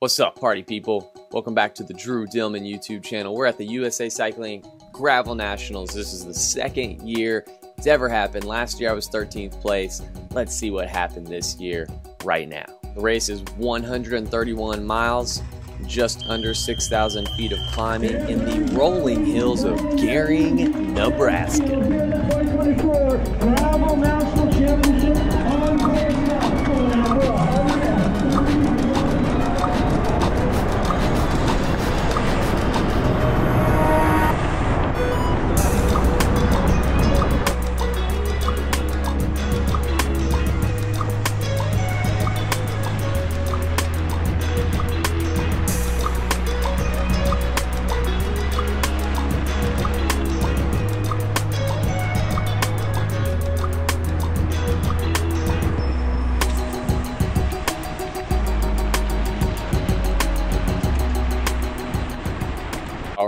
What's up, party people? Welcome back to the Drew Dillman YouTube channel. We're at the USA Cycling Gravel Nationals. This is the second year it's ever happened. Last year I was 13th place. Let's see what happened this year right now. The race is 131 miles, just under 6,000 feet of climbing in the rolling hills of Gering, Nebraska.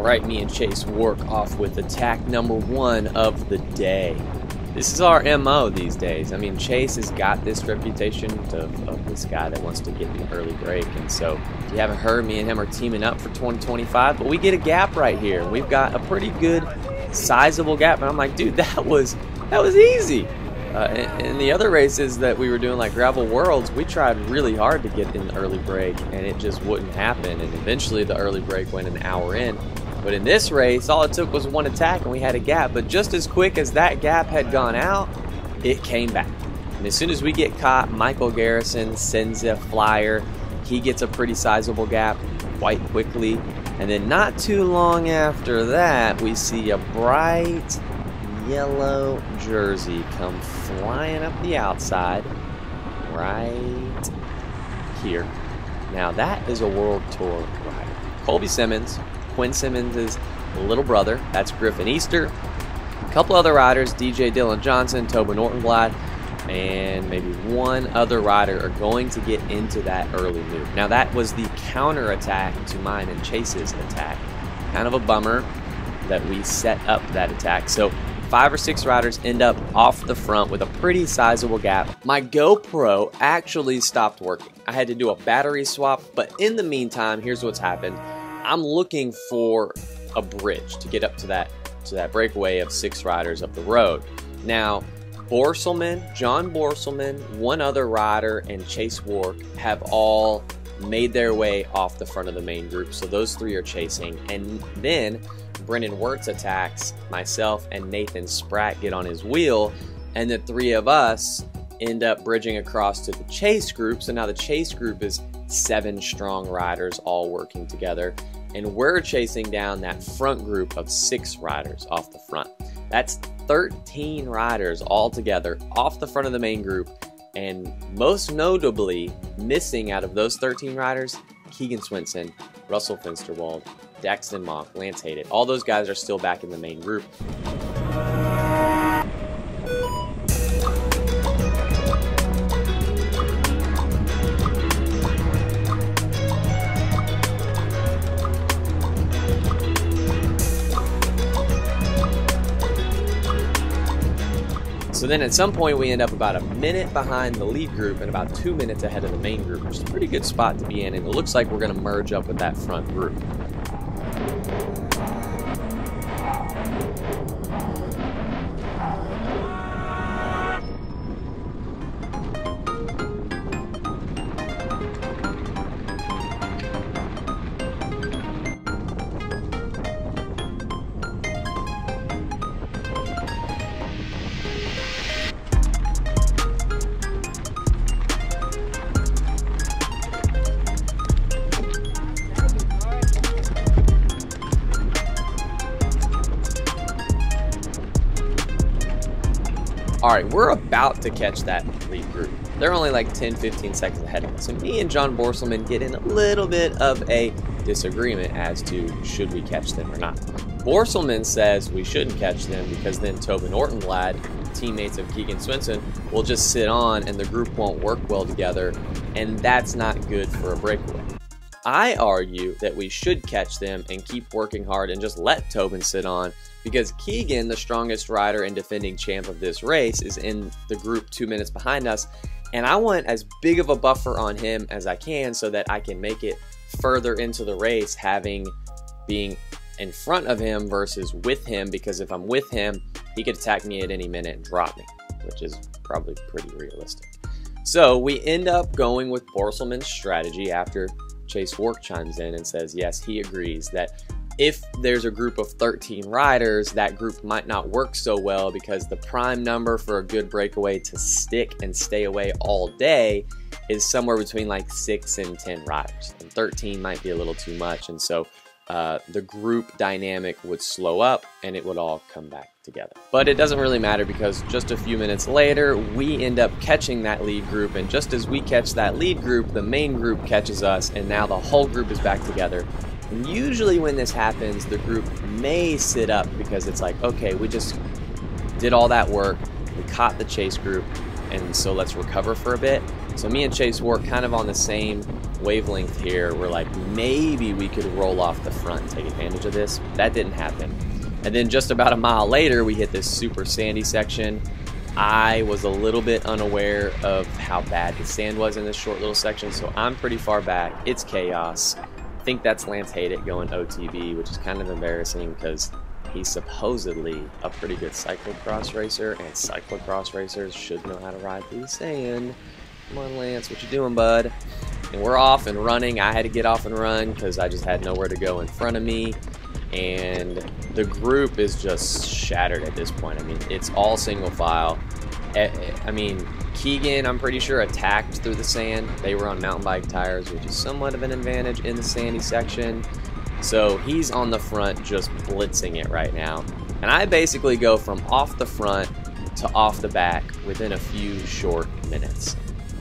Right, me and Chase Wark off with attack number one of the day. This is our MO these days. I mean, Chase has got this reputation of, of this guy that wants to get the early break. And so, if you haven't heard, me and him are teaming up for 2025, but we get a gap right here. We've got a pretty good, sizable gap. And I'm like, dude, that was that was easy. Uh, in, in the other races that we were doing, like Gravel Worlds, we tried really hard to get in the early break, and it just wouldn't happen. And eventually, the early break went an hour in. But in this race, all it took was one attack and we had a gap. But just as quick as that gap had gone out, it came back. And as soon as we get caught, Michael Garrison sends a flyer. He gets a pretty sizable gap quite quickly. And then not too long after that, we see a bright yellow jersey come flying up the outside right here. Now that is a World Tour rider. Colby Simmons, Quinn Simmons' little brother. That's Griffin Easter. A couple other riders, DJ Dylan Johnson, Tobin Ortenblad, and maybe one other rider are going to get into that early move. Now that was the counter attack to mine and Chase's attack. Kind of a bummer that we set up that attack. So five or six riders end up off the front with a pretty sizable gap. My GoPro actually stopped working. I had to do a battery swap, but in the meantime, here's what's happened. I'm looking for a bridge to get up to that to that breakaway of six riders up the road. Now, Borstelmann, John Borstelmann, one other rider, and Chase Wark have all made their way off the front of the main group. So those three are chasing. And then Brennan Wertz attacks, myself and Nathan Spratt get on his wheel, and the three of us end up bridging across to the chase group. So now the chase group is seven strong riders all working together. And we're chasing down that front group of six riders off the front. That's 13 riders all together off the front of the main group. And most notably, missing out of those 13 riders, Keegan Swenson, Russell Finsterwald, Daxton Mock, Lance Haidet. All those guys are still back in the main group. Then at some point we end up about a minute behind the lead group and about two minutes ahead of the main group, which is a pretty good spot to be in. And it looks like we're going to merge up with that front group. All right, we're about to catch that lead group. They're only like 10, 15 seconds ahead of us. So me and John Borstelmann get in a little bit of a disagreement as to should we catch them or not. Borstelmann says we shouldn't catch them because then Tobin Orton Ortenblad, teammates of Keegan Swenson, will just sit on and the group won't work well together, and that's not good for a breakaway. I argue that we should catch them and keep working hard and just let Tobin sit on because Keegan, the strongest rider and defending champ of this race, is in the group two minutes behind us. And I want as big of a buffer on him as I can so that I can make it further into the race having being in front of him versus with him because if I'm with him, he could attack me at any minute and drop me, which is probably pretty realistic. So we end up going with Borstelmann's strategy after Chase Wark chimes in and says, yes, he agrees that if there's a group of 13 riders, that group might not work so well because the prime number for a good breakaway to stick and stay away all day is somewhere between like 6 and 10 riders. And 13 might be a little too much. And so uh, the group dynamic would slow up and it would all come back together. But it doesn't really matter because just a few minutes later, we end up catching that lead group. And just as we catch that lead group, the main group catches us, and now the whole group is back together. And usually, when this happens, the group may sit up because it's like, okay, we just did all that work, we caught the chase group, and so let's recover for a bit. So me and Chase were kind of on the same wavelength here. We're like, maybe we could roll off the front and take advantage of this. That didn't happen. And then just about a mile later, we hit this super sandy section. I was a little bit unaware of how bad the sand was in this short little section, so I'm pretty far back. It's chaos. Think that's Lance Haidet going OTB, which is kind of embarrassing because he's supposedly a pretty good cyclocross racer, and cyclocross racers should know how to ride through the sand. Come on, Lance, what you doing, bud? And we're off and running. I had to get off and run because I just had nowhere to go in front of me and the group is just shattered at this point. I mean, it's all single file. Eh, eh, I mean, Keegan, I'm pretty sure, attacked through the sand. They were on mountain bike tires, which is somewhat of an advantage in the sandy section. So he's on the front just blitzing it right now. And I basically go from off the front to off the back within a few short minutes.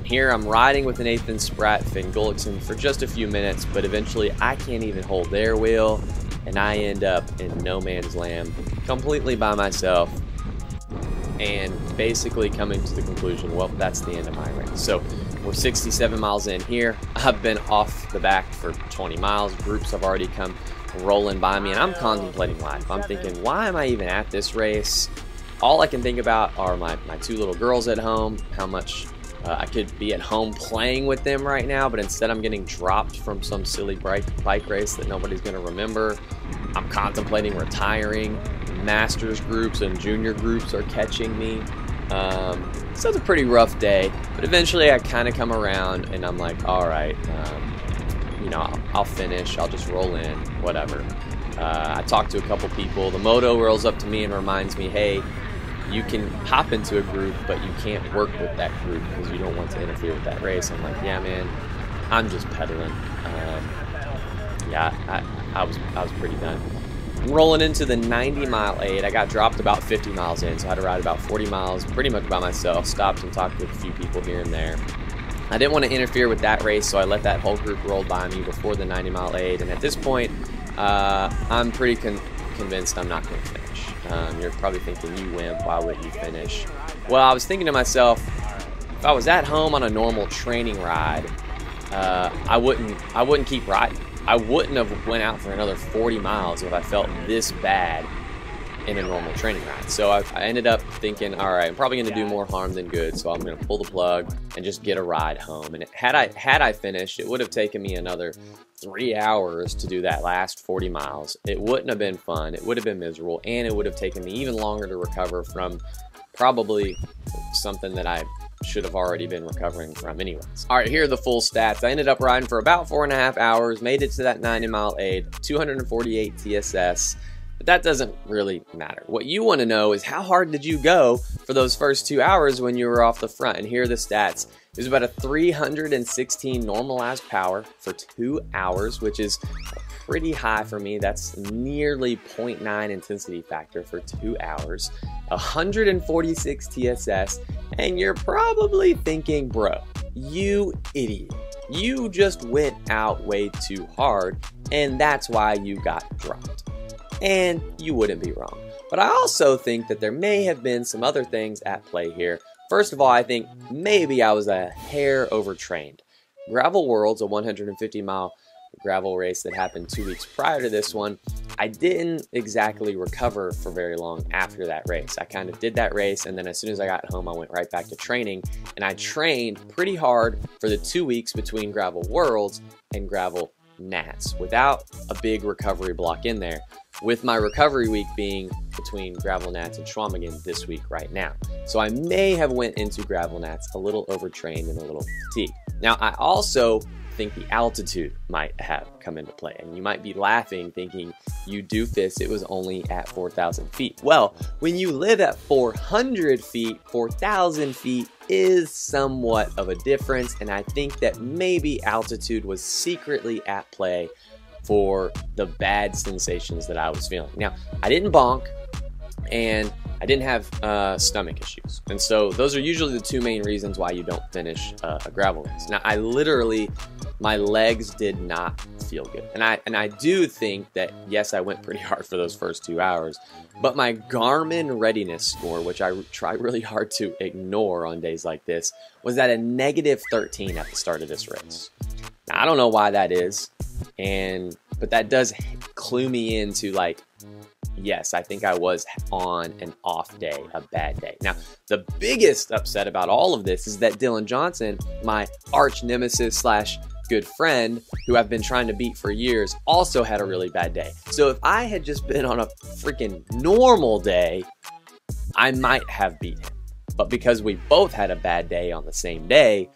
Here I'm riding with Nathan Spratt, Finn Gullickson for just a few minutes, but eventually I can't even hold their wheel and I end up in no man's land completely by myself and basically coming to the conclusion, well, that's the end of my race. So we're 67 miles in here. I've been off the back for 20 miles. Groups have already come rolling by me, and I'm contemplating life. I'm thinking, why am I even at this race? All I can think about are my, my two little girls at home, how much uh, I could be at home playing with them right now, but instead I'm getting dropped from some silly bike, bike race that nobody's going to remember. I'm contemplating retiring. Masters groups and junior groups are catching me. Um, so it's a pretty rough day, but eventually I kind of come around and I'm like, all right, um, you know, I'll, I'll, finish. I'll just roll in, whatever. Uh, I talked to a couple people. The moto rolls up to me and reminds me, hey, you can hop into a group, but you can't work with that group because you don't want to interfere with that race. I'm like, yeah, man, I'm just pedaling. Um, yeah, I, I, was I was pretty done. I'm rolling into the 90 mile aid. I got dropped about 50 miles in, so I had to ride about 40 miles pretty much by myself. Stopped and talked with a few people here and there. I didn't want to interfere with that race, so I let that whole group roll by me before the 90 mile aid. And at this point, uh, I'm pretty con convinced I'm not going to finish. Um, you're probably thinking, you wimp, why wouldn't you finish? Well, I was thinking to myself, if I was at home on a normal training ride, uh, I wouldn't I wouldn't keep riding. I wouldn't have went out for another 40 miles if I felt this bad in a normal training ride. So I, I ended up thinking, all right, I'm probably going to do more harm than good. So I'm going to pull the plug and just get a ride home. And had I had I finished, it would have taken me another three hours to do that last 40 miles. It wouldn't have been fun. It would have been miserable, and it would have taken me even longer to recover from probably something that I should have already been recovering from anyways. All right, here are the full stats. I ended up riding for about four and a half hours, made it to that 90 mile aid, 248 TSS, but that doesn't really matter. What you want to know is how hard did you go for those first two hours when you were off the front? And here are the stats. It was about a 316 normalized power for two hours, which is pretty high for me. That's nearly 0.9 intensity factor for two hours. 146 TSS, and you're probably thinking, bro, you idiot. You just went out way too hard, and that's why you got dropped and you wouldn't be wrong. But I also think that there may have been some other things at play here. First of all, I think maybe I was a hair overtrained. Gravel Worlds, a 150 mile gravel race that happened two weeks prior to this one, I didn't exactly recover for very long after that race. I kind of did that race, and then as soon as I got home, I went right back to training. And I trained pretty hard for the two weeks between Gravel Worlds and Gravel Nats without a big recovery block in there, with my recovery week being between Gravel Nats and Chequamegon this week right now. So I may have went into Gravel Nats a little overtrained and a little fatigued. Now I also think the altitude might have come into play. And you might be laughing thinking you doofus, it was only at 4,000 feet. Well, when you live at 400 feet, 4,000 feet is somewhat of a difference. And I think that maybe altitude was secretly at play for the bad sensations that I was feeling. Now, I didn't bonk and I didn't have uh, stomach issues. And so those are usually the two main reasons why you don't finish uh, a gravel race. Now, I literally my legs did not feel good. And I and I do think that yes, I went pretty hard for those first 2 hours, but my Garmin readiness score, which I try really hard to ignore on days like this, was at a negative 13 at the start of this race. Now, I don't know why that is, and but that does clue me into like yes, I think I was on an off day, a bad day. Now, the biggest upset about all of this is that Dylan Johnson, my arch nemesis slash good friend who I've been trying to beat for years, also had a really bad day. So if I had just been on a freaking normal day, I might have beat him. But because we both had a bad day on the same day,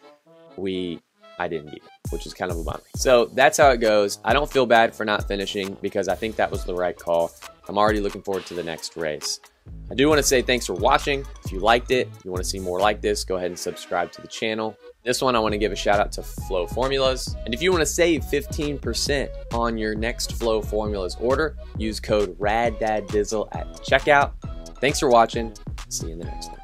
we I didn't him, which is kind of a bummer. So that's how it goes. I don't feel bad for not finishing because I think that was the right call. I'm already looking forward to the next race. I do want to say thanks for watching. If you liked it, you want to see more like this, go ahead and subscribe to the channel. This one, I want to give a shout out to Flow Formulas. And if you want to save 15% on your next Flow Formulas order, use code RADDADDIZZLE at checkout. Thanks for watching. See you in the next one.